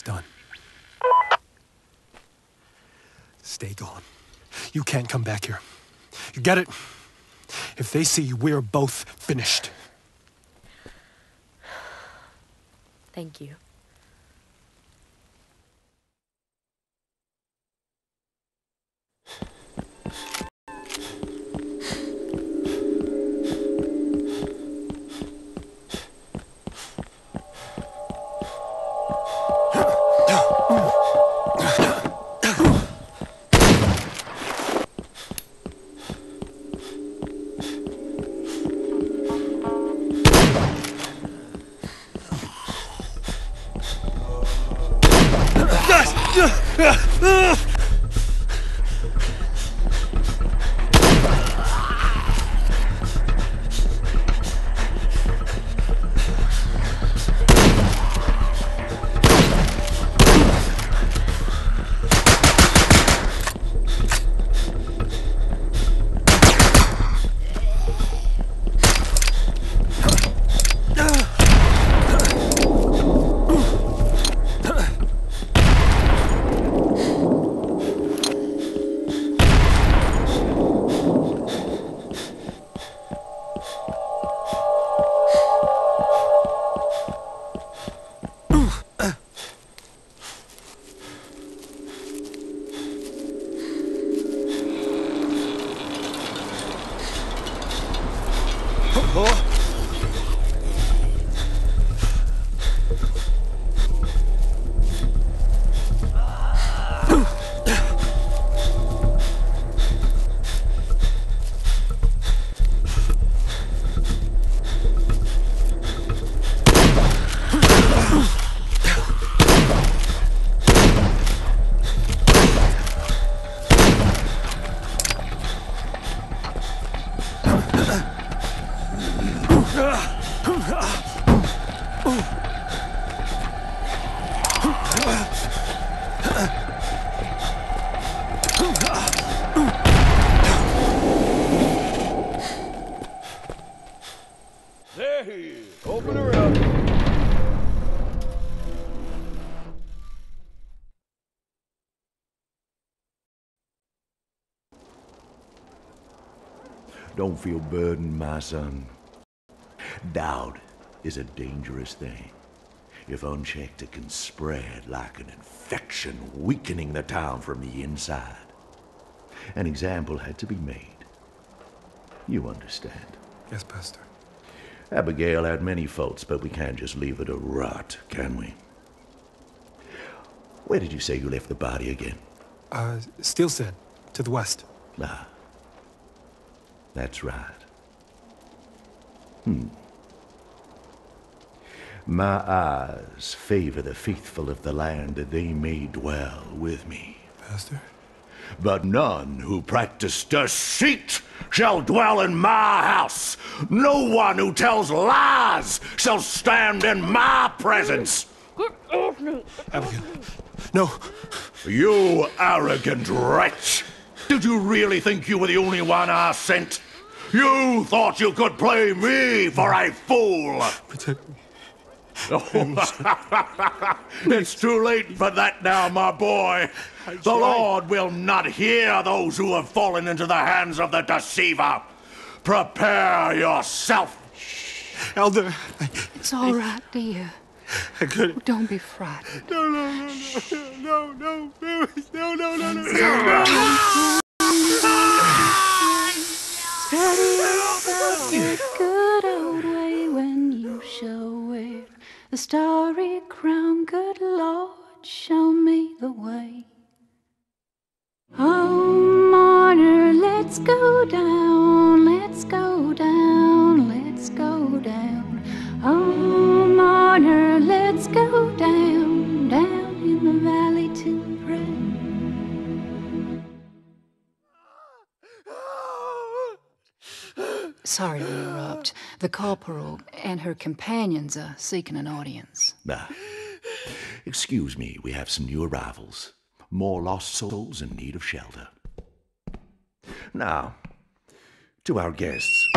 It's done. Stay gone. You can't come back here. You get it? If they see you, we're both finished. Thank you. Uh, uh, uh. Don't feel burdened, my son. Doubt is a dangerous thing. If unchecked, it can spread like an infection, weakening the town from the inside. An example had to be made. You understand. Yes, Pastor. Abigail had many faults, but we can't just leave her to rot, can we? Where did you say you left the body again? Uh, Steele said, to the west. Ah, that's right. Hmm. My eyes favor the faithful of the land that they may dwell with me. Pastor? But none who practice deceit shall dwell in my house. No one who tells lies shall stand in my presence. Abigail. No. You arrogant wretch! Did you really think you were the only one I sent? You thought you could play me for a fool! Protect me. It's too late for that now, my boy. The tried. Lord will not hear those who have fallen into the hands of the deceiver. Prepare yourself. Elder, I, It's all right, dear. I couldn't. Don't be frightened. No, no, no, no, no, no, no, no, no, no, no. The good starry crown. Good Lord, show me the way. Sorry to interrupt. The corporal and her companions are seeking an audience. Ah. Excuse me, we have some new arrivals. More lost souls in need of shelter. Now, to our guests.